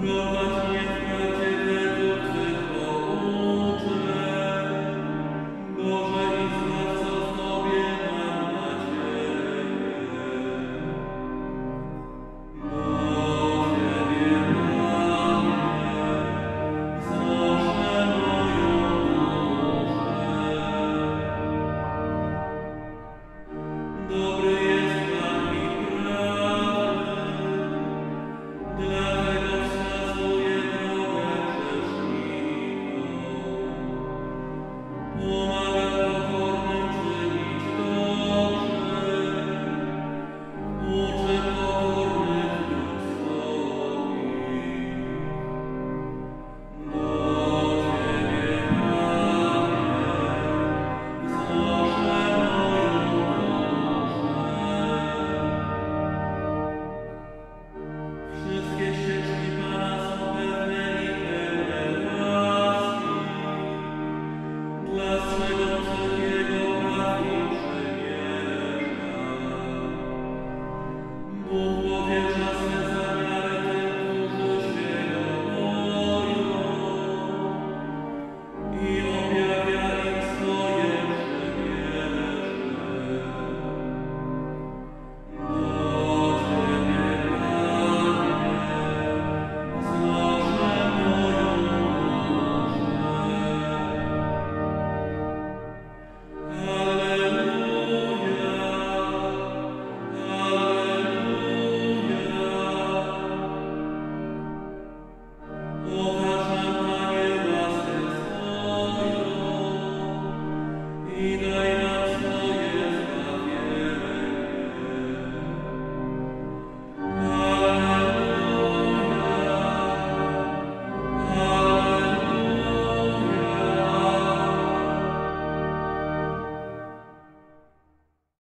Lord, Love